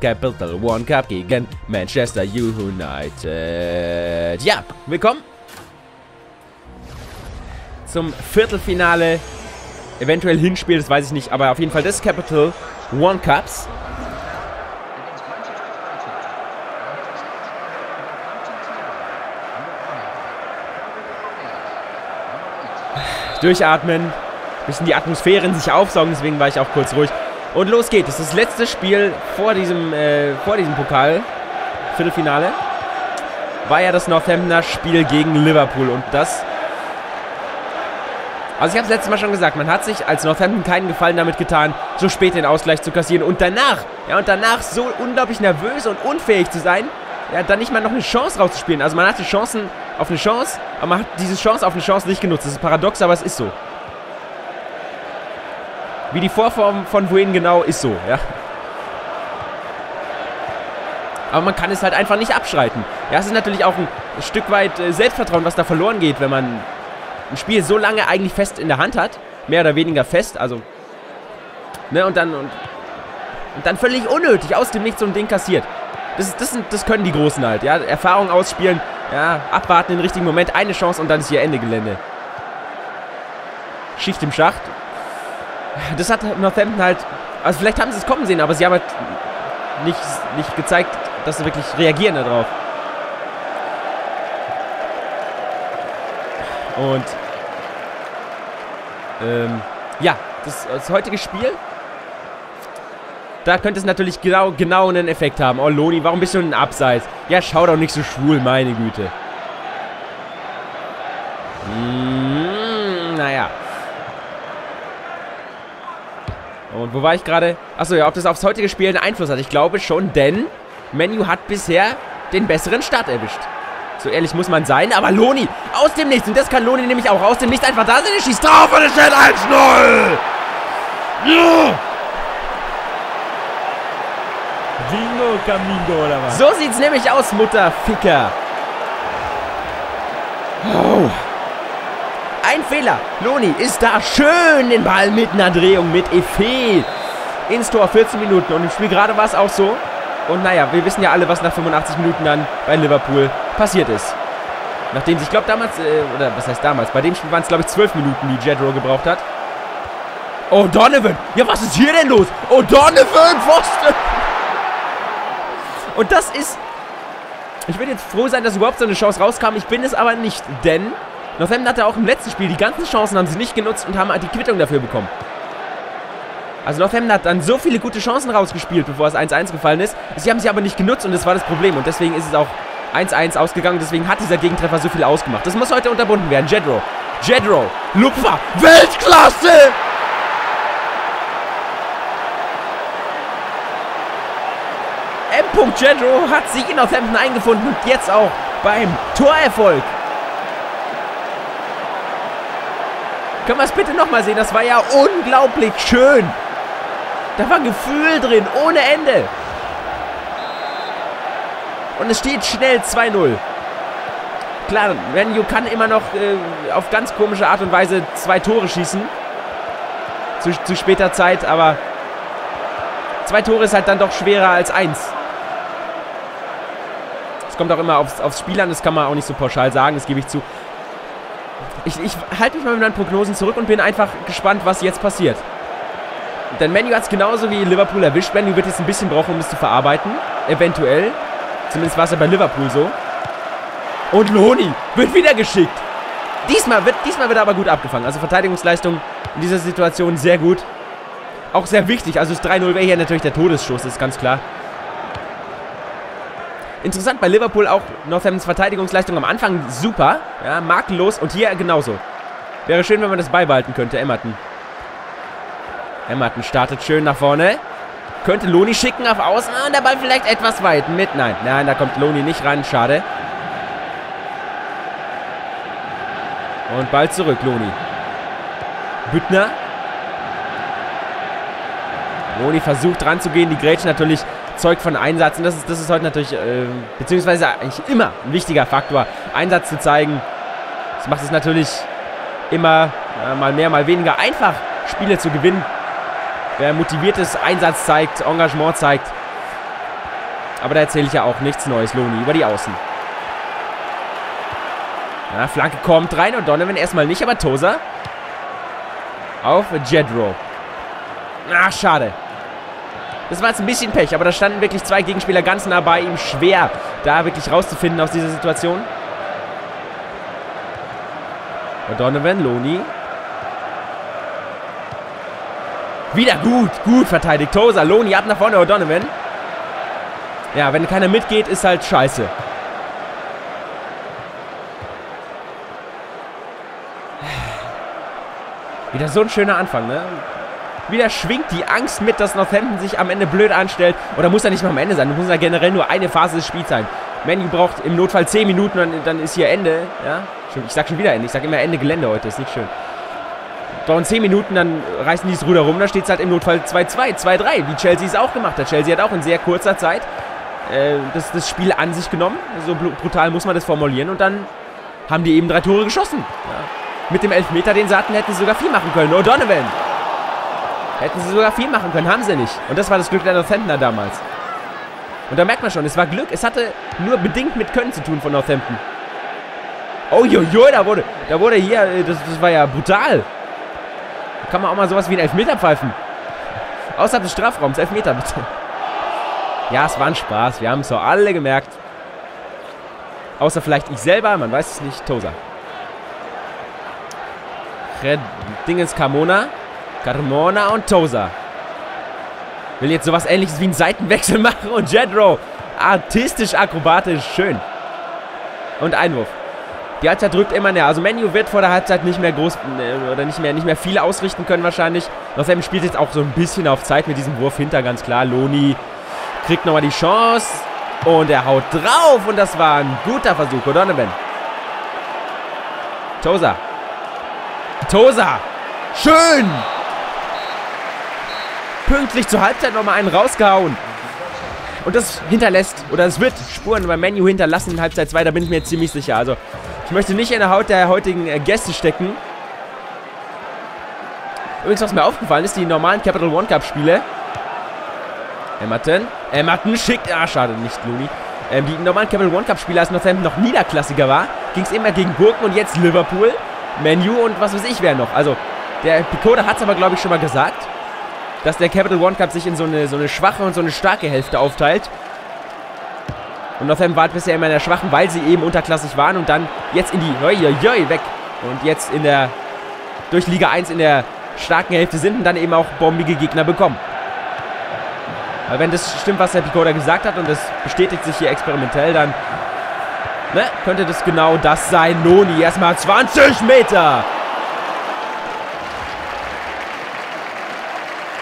Capital One Cup gegen Manchester United. Ja, willkommen zum Viertelfinale. Eventuell Hinspiel, das weiß ich nicht, aber auf jeden Fall des Capital One Cups. Durchatmen, bisschen die Atmosphäre in sich aufsaugen, deswegen war ich auch kurz ruhig. Und los geht. Das ist das letzte Spiel vor diesem, äh, vor diesem Pokal. Viertelfinale. War ja das Northamptoner Spiel gegen Liverpool. Und das. Also ich habe es letztes Mal schon gesagt, man hat sich als Northampton keinen Gefallen damit getan, so spät den Ausgleich zu kassieren. Und danach, ja, und danach so unglaublich nervös und unfähig zu sein, ja, dann nicht mal noch eine Chance rauszuspielen. Also man hatte Chancen auf eine Chance, aber man hat diese Chance auf eine Chance nicht genutzt. Das ist paradox, aber es ist so. Wie die Vorform von wohin genau ist so, ja. Aber man kann es halt einfach nicht abschreiten. Ja, es ist natürlich auch ein Stück weit äh, Selbstvertrauen, was da verloren geht, wenn man ein Spiel so lange eigentlich fest in der Hand hat. Mehr oder weniger fest, also. Ne, und dann. Und, und dann völlig unnötig aus dem Nichts so ein Ding kassiert. Das, das, das können die Großen halt, ja. Erfahrung ausspielen, ja, abwarten den richtigen Moment, eine Chance und dann ist hier Ende Gelände. Schicht im Schacht das hat Northampton halt, also vielleicht haben sie es kommen sehen, aber sie haben halt nicht, nicht gezeigt, dass sie wirklich reagieren darauf. Und ähm, ja, das, das heutige Spiel, da könnte es natürlich genau, genau einen Effekt haben. Oh, Loni, warum bist du ein Abseits? Ja, schau doch nicht so schwul, meine Güte. Hm, naja. Und wo war ich gerade? Achso, ja, ob das aufs heutige Spiel einen Einfluss hat. Ich glaube schon, denn Menu hat bisher den besseren Start erwischt. So ehrlich muss man sein. Aber Loni aus dem Nichts. Und das kann Loni nämlich auch aus dem Nichts einfach da sein. Er schießt drauf und es steht 1-0. Ja. Bingo, Camingo oder was? So sieht's nämlich aus, Mutterficker. Oh. Ein Fehler. Loni ist da schön den Ball mit einer Drehung, mit Efe. Ins Tor, 14 Minuten. Und im Spiel gerade war es auch so. Und naja, wir wissen ja alle, was nach 85 Minuten dann bei Liverpool passiert ist. Nachdem sich, ich glaube damals, äh, oder was heißt damals, bei dem Spiel waren es glaube ich 12 Minuten, die Jedro gebraucht hat. Oh, Donovan! Ja, was ist hier denn los? Oh, Donovan! Pfosten! Und das ist... Ich würde jetzt froh sein, dass überhaupt so eine Chance rauskam. Ich bin es aber nicht, denn Northampton hatte auch im letzten Spiel die ganzen Chancen, haben sie nicht genutzt und haben die Quittung dafür bekommen. Also Northampton hat dann so viele gute Chancen rausgespielt, bevor es 1-1 gefallen ist. Sie haben sie aber nicht genutzt und das war das Problem. Und deswegen ist es auch 1-1 ausgegangen. Deswegen hat dieser Gegentreffer so viel ausgemacht. Das muss heute unterbunden werden. Jedro. Jedro. Lupfer. Weltklasse! M. Jedro hat sich in Northampton eingefunden und jetzt auch beim Torerfolg. Können wir es bitte nochmal sehen? Das war ja unglaublich schön. Da war Gefühl drin, ohne Ende. Und es steht schnell 2-0. Klar, Menu kann immer noch äh, auf ganz komische Art und Weise zwei Tore schießen. Zu, zu später Zeit, aber zwei Tore ist halt dann doch schwerer als eins. Es kommt auch immer aufs, aufs Spiel an, das kann man auch nicht so pauschal sagen, das gebe ich zu. Ich, ich halte mich mal mit meinen Prognosen zurück und bin einfach gespannt, was jetzt passiert. Denn Menu hat es genauso wie Liverpool erwischt. Menu wird jetzt ein bisschen brauchen, um es zu verarbeiten. Eventuell. Zumindest war es ja bei Liverpool so. Und Loni wird wieder geschickt. Diesmal wird, diesmal wird er aber gut abgefangen. Also Verteidigungsleistung in dieser Situation sehr gut. Auch sehr wichtig. Also das 3-0 wäre hier natürlich der Todesschuss, ist ganz klar. Interessant bei Liverpool auch Northamptons Verteidigungsleistung am Anfang super. Ja, makellos. Und hier genauso. Wäre schön, wenn man das beibehalten könnte, Emmerton. Emmerton startet schön nach vorne. Könnte Loni schicken auf Außen. Und der Ball vielleicht etwas weit mit. Nein, nein, da kommt Loni nicht ran. Schade. Und Ball zurück, Loni. Büttner. Loni versucht dran zu gehen. Die Grätsche natürlich zeugt von Einsatz. Und das ist, das ist heute natürlich, äh, beziehungsweise eigentlich immer ein wichtiger Faktor, Einsatz zu zeigen. Das macht es natürlich immer äh, mal mehr, mal weniger einfach, Spiele zu gewinnen. wer motiviertes Einsatz zeigt, Engagement zeigt. Aber da erzähle ich ja auch nichts Neues, Loni, über die Außen. Ja, Flanke kommt rein und Donovan erstmal nicht, aber Tosa auf Jedro. Ach, schade. Das war jetzt ein bisschen Pech, aber da standen wirklich zwei Gegenspieler ganz nah bei ihm. Schwer, da wirklich rauszufinden aus dieser Situation. Donovan, Loni. Wieder gut, gut verteidigt. Tosa, Loni ab nach vorne, O'Donovan. Ja, wenn keiner mitgeht, ist halt scheiße. Wieder so ein schöner Anfang, ne? Wieder schwingt die Angst mit, dass Northampton sich am Ende blöd anstellt. Oder muss ja nicht mal am Ende sein. Das muss ja generell nur eine Phase des Spiels sein. Manu braucht im Notfall 10 Minuten, dann, dann ist hier Ende. Ja? Ich sag schon wieder Ende. Ich sag immer Ende Gelände heute. Ist nicht schön. Dauern 10 Minuten, dann reißen die das Ruder rum. Da steht es halt im Notfall 2-2, 2-3. Wie Chelsea es auch gemacht hat. Chelsea hat auch in sehr kurzer Zeit äh, das, das Spiel an sich genommen. So brutal muss man das formulieren. Und dann haben die eben drei Tore geschossen. Ja. Mit dem Elfmeter, den sie hatten, hätten sie sogar viel machen können. O'Donovan. Hätten sie sogar viel machen können, haben sie nicht. Und das war das Glück der Northamptoner damals. Und da merkt man schon, es war Glück. Es hatte nur bedingt mit Können zu tun von Northampton. Oh, jojo, da wurde, da wurde hier, äh, das, das war ja brutal. Da kann man auch mal sowas wie einen Elfmeter pfeifen. Außerhalb des Strafraums, Elfmeter bitte. Ja, es war ein Spaß. Wir haben es doch alle gemerkt. Außer vielleicht ich selber, man weiß es nicht. Tosa. Red Dingens Carmona. Carmona und Tosa. Will jetzt sowas ähnliches wie einen Seitenwechsel machen und Jedro. Artistisch, akrobatisch, schön. Und Einwurf. Die Halbzeit drückt immer näher. Also Menu wird vor der Halbzeit nicht mehr groß äh, oder nicht mehr, nicht mehr viel ausrichten können wahrscheinlich. Außerdem spielt jetzt auch so ein bisschen auf Zeit mit diesem Wurf hinter, ganz klar. Loni kriegt nochmal die Chance. Und er haut drauf. Und das war ein guter Versuch. O'Donovan. Tosa. Tosa. Schön. Pünktlich zur Halbzeit nochmal einen rausgehauen. Und das hinterlässt, oder es wird Spuren beim Menu hinterlassen in Halbzeit 2, da bin ich mir ziemlich sicher. Also, ich möchte nicht in der Haut der heutigen äh, Gäste stecken. Übrigens, was mir aufgefallen ist, die normalen Capital One Cup Spiele. Emmerton. Emmerton schickt. Ah, schade, nicht Looney. Ähm, die normalen Capital One Cup Spiele, als Northampton noch niederklassiger war, ging es immer gegen Gurken und jetzt Liverpool, Menu und was weiß ich wer noch. Also, der Picoda hat es aber, glaube ich, schon mal gesagt dass der Capital One Cup sich in so eine, so eine schwache und so eine starke Hälfte aufteilt. Und Northam war bisher immer in der schwachen, weil sie eben unterklassig waren und dann jetzt in die hoi, hoi, weg. Und jetzt in der durch Liga 1 in der starken Hälfte sind und dann eben auch bombige Gegner bekommen. Weil wenn das stimmt, was der Picoda gesagt hat und das bestätigt sich hier experimentell, dann ne, könnte das genau das sein. Noni erstmal 20 Meter.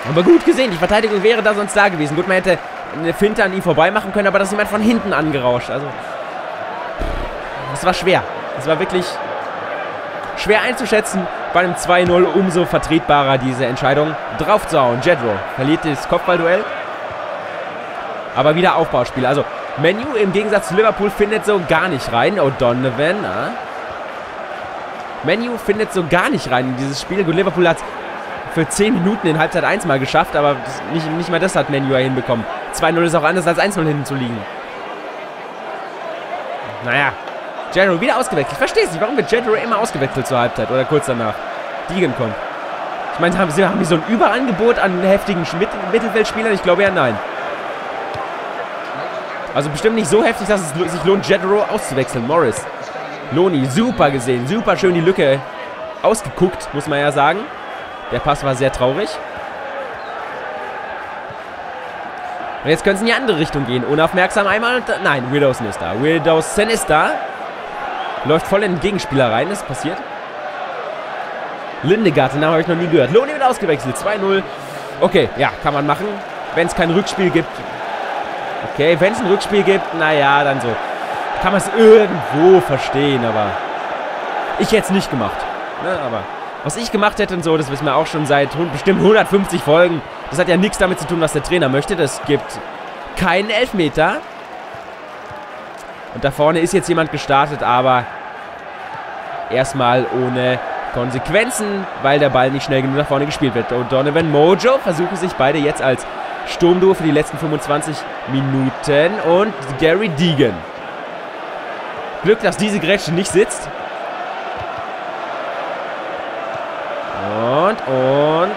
Aber gut gesehen, die Verteidigung wäre da sonst da gewesen. Gut, man hätte eine Finte an ihm vorbei machen können, aber das ist jemand von hinten angerauscht. Also, das war schwer. Das war wirklich schwer einzuschätzen. Bei einem 2-0 umso vertretbarer diese Entscheidung drauf zu hauen. Jedro verliert das Kopfballduell. Aber wieder Aufbauspiel. Also, Menu im Gegensatz zu Liverpool findet so gar nicht rein. O'Donovan. Ah. Menu findet so gar nicht rein in dieses Spiel. Gut, Liverpool hat für 10 Minuten in Halbzeit 1 mal geschafft, aber nicht, nicht mal das hat Menu hinbekommen. 2-0 ist auch anders als 1-0 hinten zu liegen. Naja. General wieder ausgewechselt. Ich verstehe es nicht. Warum wird General immer ausgewechselt zur Halbzeit oder kurz danach? Deegan kommt. Ich meine, haben haben so ein Überangebot an heftigen Mittelfeldspielern? Ich glaube ja, nein. Also bestimmt nicht so heftig, dass es sich lohnt, Jedro auszuwechseln. Morris. Loni, super gesehen. Super schön die Lücke ausgeguckt, muss man ja sagen. Der Pass war sehr traurig. Und jetzt können sie in die andere Richtung gehen. Unaufmerksam einmal. Nein, Widow Sinister. Widow Sinister. Läuft voll in den Gegenspieler rein. Das ist passiert. Lindegard, den Namen habe ich noch nie gehört. Lohni wird ausgewechselt. 2-0. Okay, ja, kann man machen. Wenn es kein Rückspiel gibt. Okay, wenn es ein Rückspiel gibt, naja, dann so. Kann man es irgendwo verstehen, aber ich hätte es nicht gemacht. Ne, aber was ich gemacht hätte und so, das wissen wir auch schon seit bestimmt 150 Folgen. Das hat ja nichts damit zu tun, was der Trainer möchte. Das gibt keinen Elfmeter. Und da vorne ist jetzt jemand gestartet, aber erstmal ohne Konsequenzen, weil der Ball nicht schnell genug nach vorne gespielt wird. Und Donovan Mojo versuchen sich beide jetzt als Sturmduo für die letzten 25 Minuten. Und Gary Deegan. Glück, dass diese Grätsche nicht sitzt. Und, und,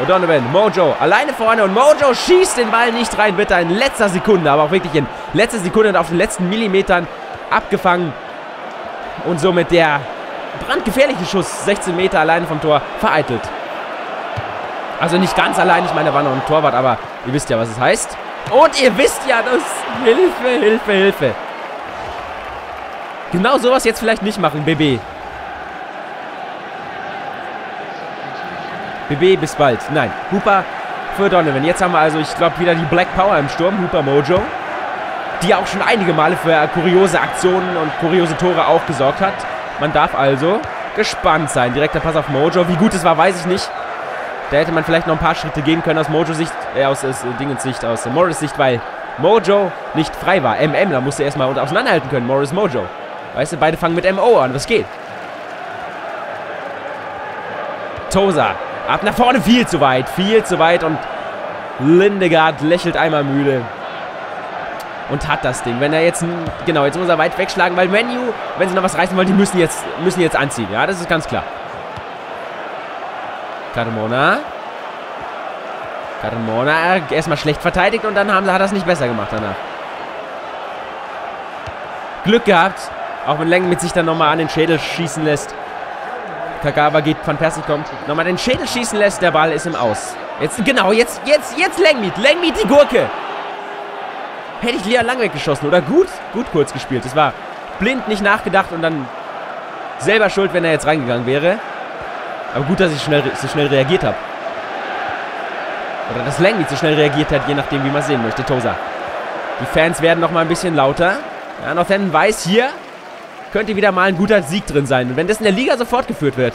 O'Donovan, Mojo, alleine vorne und Mojo schießt den Ball nicht rein, bitte in letzter Sekunde, aber auch wirklich in letzter Sekunde und auf den letzten Millimetern abgefangen. Und somit der brandgefährliche Schuss, 16 Meter alleine vom Tor, vereitelt. Also nicht ganz allein, ich meine, da war noch ein Torwart, aber ihr wisst ja, was es heißt. Und ihr wisst ja, das... Hilfe, Hilfe, Hilfe. Genau sowas jetzt vielleicht nicht machen, BB. BB, bis bald. Nein, Hooper für Donovan. Jetzt haben wir also, ich glaube, wieder die Black Power im Sturm, Hooper Mojo. Die auch schon einige Male für kuriose Aktionen und kuriose Tore auch gesorgt hat. Man darf also gespannt sein. Direkter Pass auf Mojo. Wie gut es war, weiß ich nicht. Da hätte man vielleicht noch ein paar Schritte gehen können aus Mojo-Sicht, äh, aus äh, Dingens Sicht, aus äh, Morris Sicht, weil Mojo nicht frei war. MM, da musste er erstmal auseinanderhalten können, Morris Mojo. Weißt du, beide fangen mit MO an, was geht? Tosa, ab nach vorne, viel zu weit, viel zu weit und Lindegard lächelt einmal müde. Und hat das Ding. Wenn er jetzt, genau, jetzt muss er weit wegschlagen, weil Menu, wenn sie noch was reißen wollen, die müssen jetzt, müssen jetzt anziehen. Ja, das ist ganz klar. Carmona. Carmona erstmal schlecht verteidigt und dann haben, hat er es nicht besser gemacht danach. Glück gehabt. Auch wenn Leng mit sich dann nochmal an den Schädel schießen lässt. Kagawa geht, Van Persie kommt. Nochmal den Schädel schießen lässt, der Ball ist im Aus. Jetzt, genau, jetzt, jetzt, jetzt Lengmiet. Lengmiet die Gurke. Hätte ich Leon lang weggeschossen oder gut, gut kurz gespielt. Das war blind nicht nachgedacht und dann selber schuld, wenn er jetzt reingegangen wäre. Aber gut, dass ich schnell, so schnell reagiert habe. Oder dass Langley so schnell reagiert hat, je nachdem, wie man sehen möchte. Tosa. Die Fans werden noch mal ein bisschen lauter. Ja, Northampton weiß, hier könnte wieder mal ein guter Sieg drin sein. Und wenn das in der Liga so fortgeführt wird,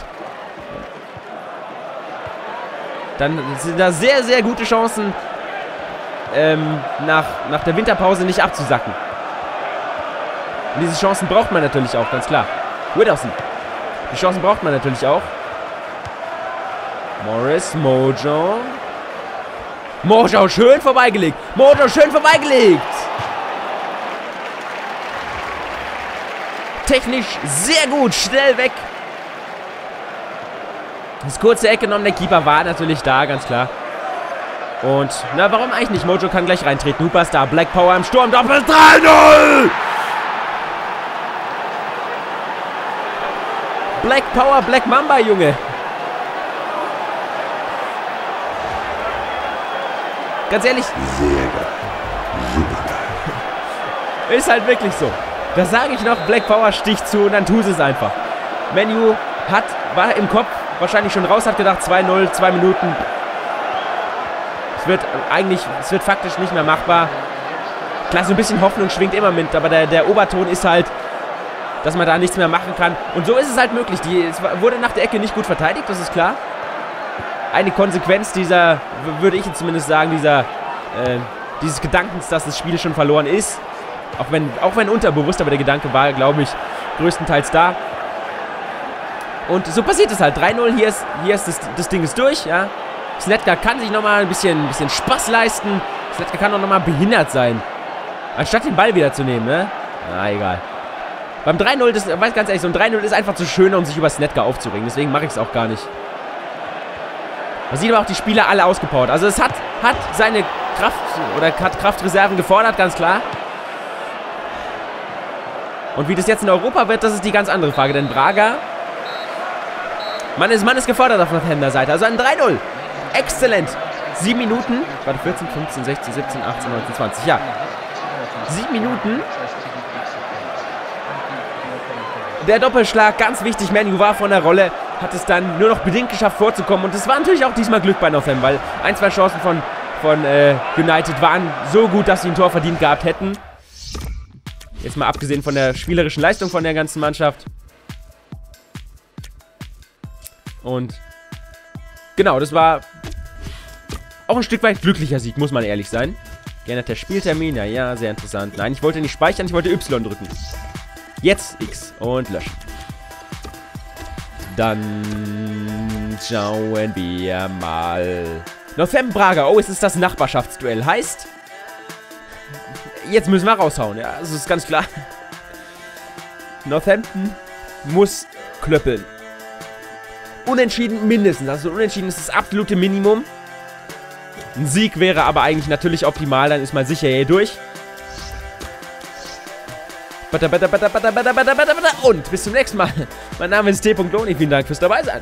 dann sind da sehr, sehr gute Chancen, ähm, nach, nach der Winterpause nicht abzusacken. Und diese Chancen braucht man natürlich auch, ganz klar. Widowson. Die Chancen braucht man natürlich auch. Morris, Mojo. Mojo schön vorbeigelegt. Mojo schön vorbeigelegt. Technisch sehr gut. Schnell weg. Das kurze Eck genommen. Der Keeper war natürlich da, ganz klar. Und, na, warum eigentlich nicht? Mojo kann gleich reintreten. Superstar, Black Power im Sturm. Doppel 3-0! Black Power, Black Mamba, Junge. Ganz ehrlich. Sehr geil. Super geil. Ist halt wirklich so. Das sage ich noch, Black Power sticht zu und dann tut es einfach. Menu hat, war im Kopf wahrscheinlich schon raus, hat gedacht 2-0, 2 Minuten. Es wird eigentlich, es wird faktisch nicht mehr machbar. Klar, so ein bisschen Hoffnung schwingt immer mit, aber der, der Oberton ist halt, dass man da nichts mehr machen kann. Und so ist es halt möglich. Die, es wurde nach der Ecke nicht gut verteidigt, das ist klar eine Konsequenz dieser, würde ich zumindest sagen, dieser, äh, dieses Gedankens, dass das Spiel schon verloren ist. Auch wenn, auch wenn unterbewusst, aber der Gedanke war, glaube ich, größtenteils da. Und so passiert es halt. 3-0, hier ist, hier ist das, das Ding ist durch, ja. Sletka kann sich nochmal ein bisschen, ein bisschen Spaß leisten. Sletka kann auch nochmal behindert sein. Anstatt den Ball wieder zu nehmen, ne? Na, egal. Beim 3-0, das weiß ganz ehrlich, so ein 3-0 ist einfach zu schön, um sich über Snetka aufzuregen. Deswegen mache ich es auch gar nicht. Man sieht aber auch die Spieler alle ausgepowert. Also es hat, hat seine Kraft oder hat Kraftreserven gefordert, ganz klar. Und wie das jetzt in Europa wird, das ist die ganz andere Frage. Denn Braga, man ist, man ist gefordert auf der Seite. Also ein 3-0. Exzellent. Sieben Minuten. Warte, 14, 15, 16, 17, 18, 19, 20. Ja. Sieben Minuten. Der Doppelschlag, ganz wichtig. Manu war von der Rolle. hat es dann nur noch bedingt geschafft vorzukommen. Und es war natürlich auch diesmal Glück bei Northam, weil ein, zwei Chancen von, von äh, United waren so gut, dass sie ein Tor verdient gehabt hätten. Jetzt mal abgesehen von der spielerischen Leistung von der ganzen Mannschaft. Und genau, das war auch ein Stück weit glücklicher Sieg, muss man ehrlich sein. Geänderter Spieltermin, ja, ja, sehr interessant. Nein, ich wollte nicht speichern, ich wollte Y drücken. Jetzt X und löschen. Dann schauen wir mal. Northam Braga. Oh, es ist das Nachbarschaftsduell. Heißt, jetzt müssen wir raushauen, ja. Das ist ganz klar. Northampton muss klöppeln. Unentschieden mindestens. Also unentschieden ist das absolute Minimum. Ein Sieg wäre aber eigentlich natürlich optimal. Dann ist man sicher hier durch. Und bis zum nächsten Mal. Mein Name ist T. Loni. Vielen Dank fürs Dabeisein.